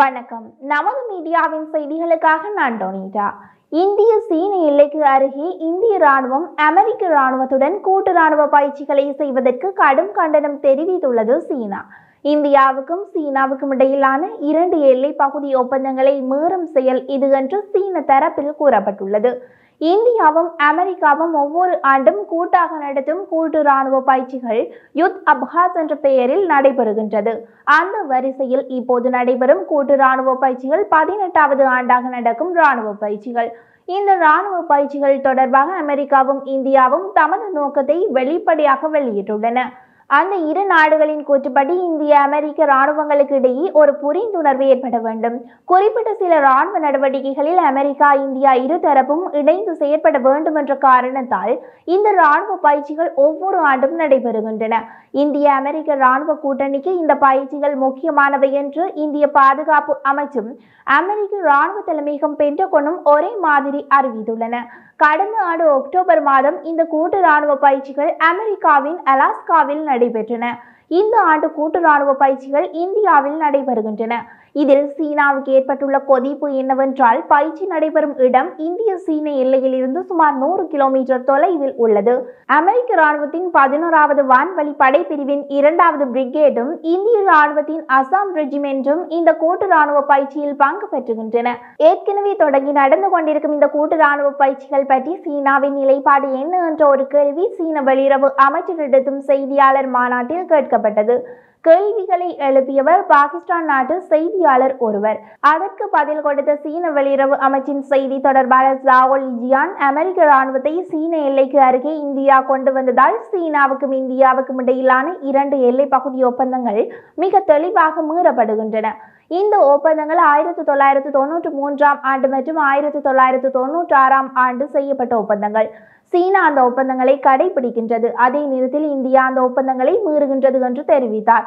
வணக்கம். நமது மீடியாவின் செய்திகளுக்காக நான் டொனிட்டா. இந்திய சீன எல்லைக்கு அருகே இந்திய ராணுவம் அமெரிக்க ராணுவத்துடன் கூட்டு ராணுவ பயிற்சிகளை செய்வதற்கு கடும் கண்டனம் தெரிவித்துள்ளது சீனா. இந்தியாவுக்கும் சீனாவுக்கும் இடையிலான இரண்டு எல்லை பகுதி ஒப்பந்தங்களை மீறும் செயல் இது என்று சீன தரப்பில் கூறப்பட்டுள்ளது. இந்தியாவும் அமெரிக்காவும் ஒவ்வொரு ஆண்டும் கூட்டாக நடத்தும் கூட்டு ராணுவ பயிற்சிகள் யுத் அப்ஹாஸ் என்ற பெயரில் நடைபெறுகின்றது. அந்த வரிசையில் இப்போது நடைபெறும் கூட்டு ராணுவ பயிற்சிகள் பதினெட்டாவது ஆண்டாக நடக்கும் ராணுவ பயிற்சிகள். இந்த ராணுவ பயிற்சிகள் தொடர்பாக அமெரிக்காவும் இந்தியாவும் தமது நோக்கத்தை வெளிப்படையாக வெளியிட்டுள்ளன. அந்த இரு நாடுகளின் கூற்றுப்படி இந்திய அமெரிக்க இராணுவங்களுக்கு இடையே ஒரு புரிந்துணர்வு ஏற்பட வேண்டும். குறிப்பிட்ட சில இராணுவ நடவடிக்கைகளில் அமெரிக்கா இந்தியா இருதரப்பும் இணைந்து செயற்பட வேண்டும் என்ற காரணத்தால் இந்த இராணுவ பயிற்சிகள் ஒவ்வொரு ஆண்டும் நடைபெறுகின்றன. இந்திய அமெரிக்க இராணுவ கூட்டணிக்கு இந்த பயிற்சிகள் முக்கியமானவை என்று இந்திய பாதுகாப்பு அமைச்சும் அமெரிக்க இராணுவ தலைமையகம் பென்டகோனும் ஒரே மாதிரி அறிவித்துள்ளன. கடந்த ஆண்டு அக்டோபர் மாதம் இந்த கூட்டு இராணுவ பயிற்சிகள் அமெரிக்காவின் அலாஸ்காவில் நடைபெற்றன. இந்த ஆண்டு கூட்டு ராணுவ பயிற்சிகள் இந்தியாவில் நடைபெறுகின்றன. இதில் சீனாவுக்கு ஏற்பட்டுள்ள கொதிப்பு என்னவென்றால் பயிற்சி நடைபெறும் இடம் இந்திய சீன எல்லையில் இருந்து சுமார் நூறு கிலோமீட்டர் தொலைவில் உள்ளது. அமெரிக்க ராணுவத்தின் பதினோராவது வான்வழி படைப்பிரிவின் இரண்டாவது பிரிகேடும் இந்திய ராணுவத்தின் அசாம் ரெஜிமெண்டும் இந்த கூட்டு ராணுவ பயிற்சியில் பங்கு பெற்றுகின்றன. ஏற்கனவே தொடங்கி நடந்து கொண்டிருக்கும் இந்த கூட்டு ராணுவ பயிற்சிகள் பற்றி சீனாவின் நிலைப்பாடு என்ன என்ற ஒரு கேள்வி சீன வெளியுறவு அமைச்சரிடத்தும் செய்தியாளர் மாநாட்டில் கேட்கப்பட்டது. கேள்விகளை எழுப்பியவர் பாகிஸ்தான் நாட்டு செய்தியாளர் ஒருவர். அதற்கு பதில் கொடுத்த சீன வெளியுறவு அமைச்சின் செய்தி தொடர்பாளர் ஜாவோல் ஜியான் அமெரிக்க ராணுவத்தை சீன எல்லைக்கு அருகே இந்தியா கொண்டு வந்ததால் சீனாவுக்கும் இந்தியாவுக்கும் இடையிலான இரண்டு எல்லை பகுதி ஒப்பந்தங்கள் மிக தெளிவாக மீறப்படுகின்றன. இந்த ஒப்பந்தங்கள் ஆயிரத்தி தொள்ளாயிரத்தி தொண்ணூற்றி மூன்றாம் ஆண்டு மற்றும் ஆயிரத்தி தொள்ளாயிரத்தி தொண்ணூற்றி ஆறாம் ஆண்டு செய்யப்பட்ட ஒப்பந்தங்கள். சீனா அந்த ஒப்பந்தங்களை கடைபிடிக்கின்றது. அதே நேரத்தில் இந்தியா அந்த ஒப்பந்தங்களை மீறுகின்றது என்று தெரிவித்தார்.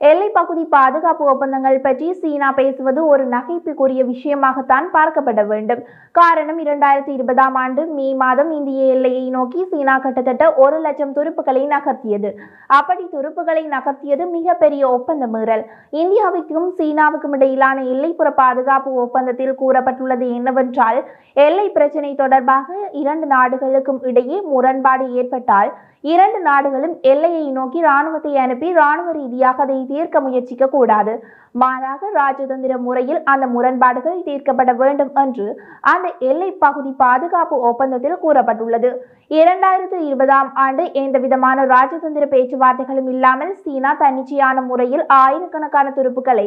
எல்லை பகுதி பாதுகாப்பு ஒப்பந்தங்கள் பற்றி சீனா பேசுவது ஒரு நகைப்புக்குரிய விஷயமாகத்தான் பார்க்கப்பட வேண்டும். காரணம் இரண்டாயிரத்தி இருபதாம் ஆண்டு மே மாதம் இந்திய எல்லையை நோக்கி சீனா கிட்டத்தட்ட ஒரு லட்சம் துருப்புகளை நகர்த்தியது. அப்படி துருப்புகளை நகர்த்தியது மிகப்பெரிய ஒப்பந்த மீறல். இந்தியாவுக்கும் சீனாவுக்கும் இடையிலான எல்லைப்புற பாதுகாப்பு ஒப்பந்தத்தில் கூறப்பட்டுள்ளது என்னவென்றால் எல்லை பிரச்சினை தொடர்பாக இரண்டு நாடுகளுக்கும் இடையே முரண்பாடு ஏற்பட்டால் இரண்டு நாடுகளும் எல்லையை நோக்கி ராணுவத்தை அனுப்பி ராணுவ ரீதியாக அதை தீர்க்க முயற்சிக்க கூடாது. மாறாக ராஜதந்திர முறையில் அந்த முரண்பாடுகள் தீர்க்கப்பட வேண்டும் என்று அந்த எல்லை பகுதி பாதுகாப்பு ஒப்பந்தத்தில் கூறப்பட்டுள்ளது. இரண்டாயிரத்தி இருபதாம் ஆண்டு எந்த விதமான ராஜதந்திர பேச்சுவார்த்தைகளும் இல்லாமல் சீனா தன்னிச்சையான முறையில் ஆயிரக்கணக்கான துருப்புகளை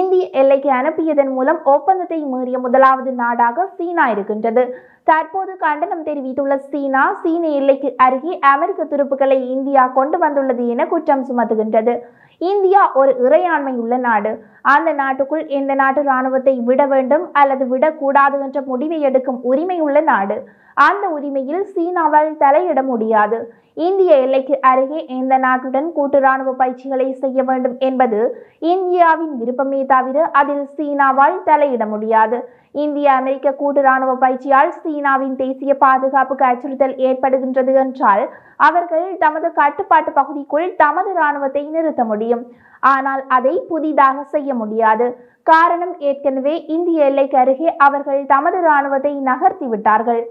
இந்திய எல்லைக்கு அனுப்பியதன் மூலம் ஒப்பந்தத்தை மீறிய முதலாவது நாடாக சீனா இருக்கின்றது. தற்போது கண்டனம் தெரிவித்துள்ள சீனா சீன எல்லைக்கு அருகே அமெரிக்க துருப்புக்களை இந்தியா கொண்டு வந்துள்ளது என குற்றம் சுமத்துகின்றது. இந்தியா ஒரு இறையாண்மை உள்ள நாடு. அந்த நாட்டுக்குள் இந்த நாட்டு இராணுவத்தை விட வேண்டும் அல்லது விடக்கூடாது என்ற முடிவை எடுக்கும் உரிமை உள்ள நாடு. அந்த உரிமையில் சீனாவால் தலையிட முடியாது. இந்திய எல்லைக்கு அருகே எந்த நாட்டுடன் கூட்டு ராணுவ பயிற்சிகளை செய்ய வேண்டும் என்பது இந்தியாவின் விருப்பமே தவிர அதில் சீனாவால் தலையிட முடியாது. இந்திய அமெரிக்க கூட்டு ராணுவ பயிற்சியால் சீனாவின் தேசிய பாதுகாப்புக்கு அச்சுறுத்தல் ஏற்படுகின்றது என்றால் அவர்கள் தமது கட்டுப்பாட்டு பகுதிக்குள் தமது ராணுவத்தை நிறுத்த முடியும். ஆனால் அதை புதிதாக செய்ய முடியாது. காரணம் ஏற்கனவே இந்திய எல்லைக்கு அருகே அவர்கள் தமது ராணுவத்தை நகர்த்தி விட்டார்கள்.